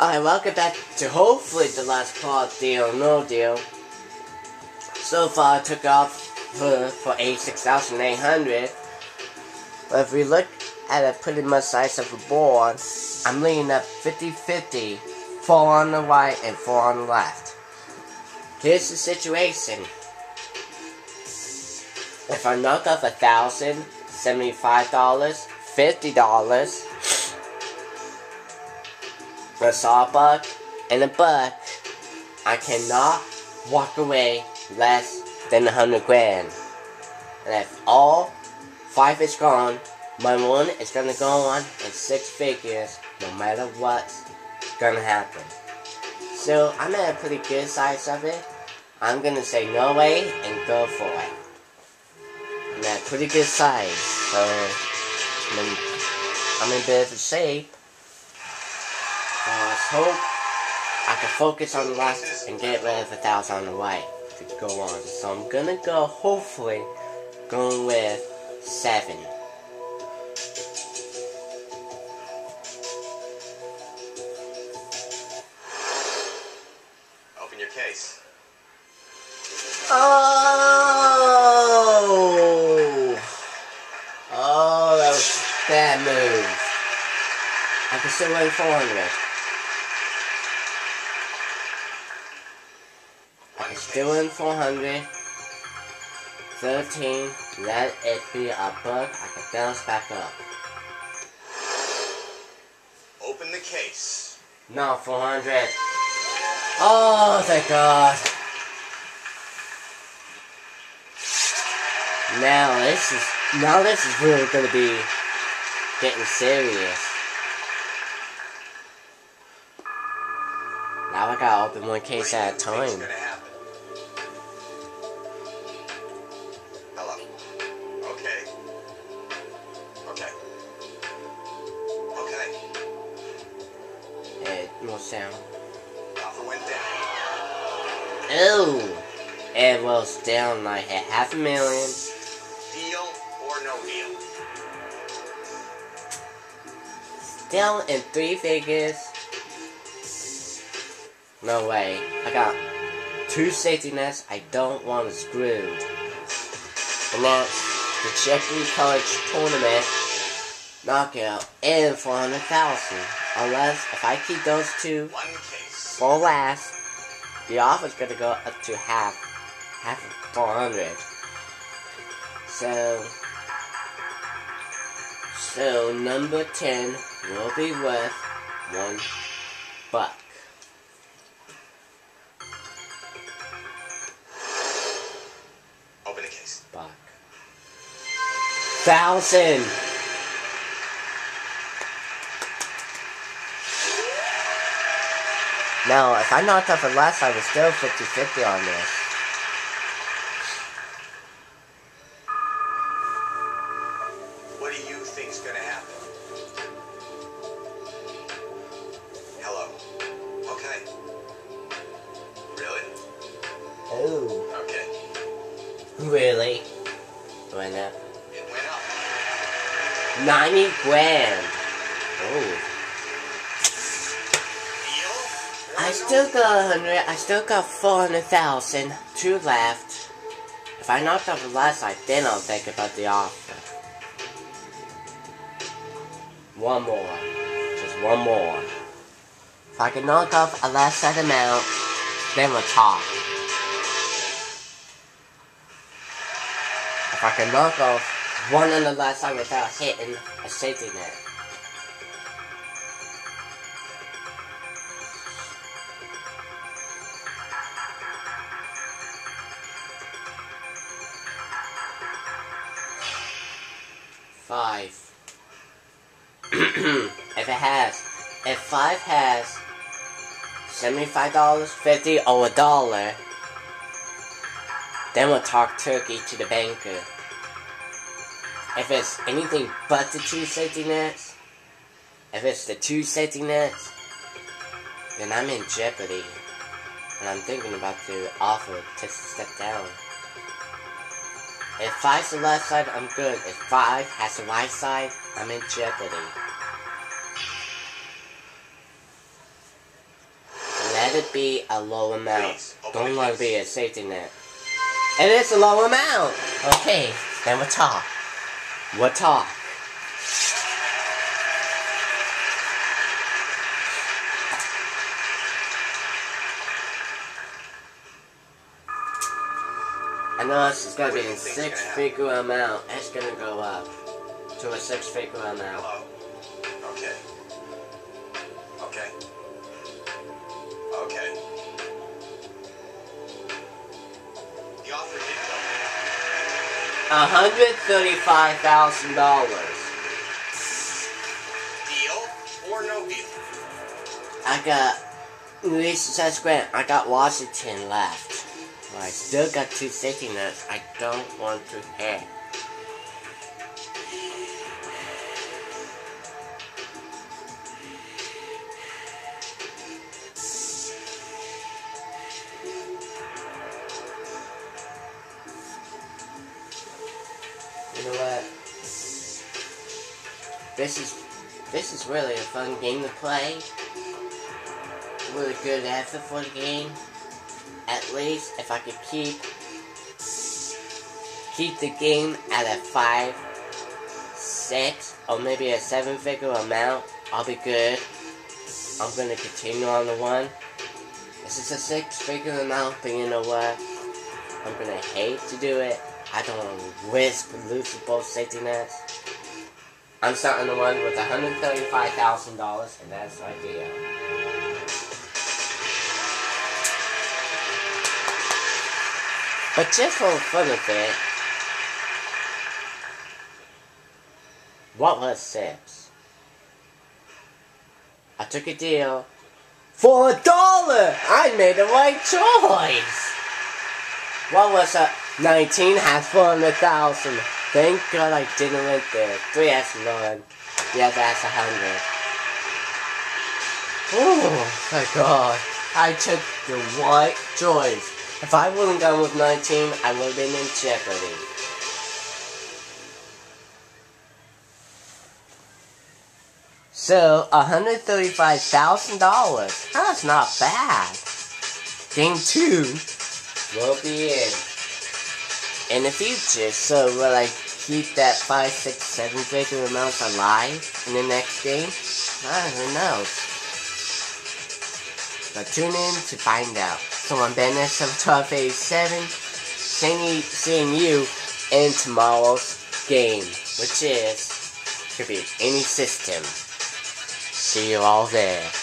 Alright, welcome back to hopefully the last part, Deal No Deal. So far, I took off for, for 86,800. But if we look at a pretty much size of a board, I'm leaning up 50-50, 4 on the right and 4 on the left. Here's the situation. If I knock off a thousand, seventy-five dollars, fifty dollars, a sawbuck, and a buck, I cannot walk away less than a hundred grand. And if all five is gone, my one is gonna go on in six figures, no matter what's gonna happen. So I'm at a pretty good size of it. I'm gonna say no way and go for it. I'm at a pretty good size, so I'm in, I'm in a bit of shape. Hope I can focus on the last and get rid of the thousand on the right to go on. So I'm gonna go, hopefully, going with seven. Open your case. Oh! Oh, that was a bad move. I can still win 400. I can still win 400. 13. Let it be a buck. I can bounce back up. Open the case. No, 400. Oh, thank God. Now this is now this is really gonna be getting serious. Now I gotta open one case at a time. Okay. It will sound. Offer went down. Oh, it was down like a half a million. Deal or no deal? Still in three figures. No way. I got two safety nets I don't want to screw. And that's the Jeopardy College Tournament knockout and 400,000. Unless, if I keep those two for last, the offer's gonna go up to half. Half of 400. So, so number 10 will be worth one buck. Open the case. Buck. Thousand! Now, if I knocked off the last, I was still 50-50 on this. What do you think's gonna happen? Hello. Okay. Really? Oh. Okay. Really? Went up. It went up. 90 grand. Oh. Deal? or I still got 100. I still got 400,000. Two left. If I knock off the last night, then I'll think about the offer. One more. Just one more. If I can knock off a last set amount, then we'll talk. If I can knock off one on the last time without hitting a safety net. Five. if it has, if five has seventy-five dollars, fifty, or a dollar, then we'll talk turkey to the banker. If it's anything but the two safety nets, if it's the two safety nets, then I'm in jeopardy. And I'm thinking about to offer to step down. If five's the left side, I'm good. If five has the right side, I'm in jeopardy. let it be a low amount. Don't let it be a safety net. It is a low amount. Okay, then we'll talk. We'll talk. I know this is gonna be a six-figure amount. It's gonna go up to a six figure amount. Hello? Okay. Okay. Okay. The offer did come. hundred thirty-five thousand dollars. Deal or no deal? I got Luis says Grant. I got Washington left. I still got two safety nets. I don't want to hit. You know what? This is this is really a fun game to play. Really good effort for the game. At least if I could keep keep the game at a five, six, or maybe a seven figure amount, I'll be good. I'm gonna continue on the one. This is a six figure amount, but you know what? I'm gonna hate to do it. I don't want to risk losing both safety nets. I'm starting the one with $135,000, and that's ideal. But just for the fun of it, what was six? I took a deal for a dollar. I made the right choice. What was that? 19 has 400,000. Thank God I didn't went there. 3 has none. Yeah, that's a 100. Oh my God. I took the right choice. If I wouldn't gone with 19, I would have been in jeopardy. So, $135,000. That's not bad. Game 2 will be in in the future. So will I keep that five, six, seven figure amounts alive in the next game? I don't know. But tune in to find out. So I'm Ben S of 1287, seeing you, seeing you in tomorrow's game, which is could be any system. See you all there.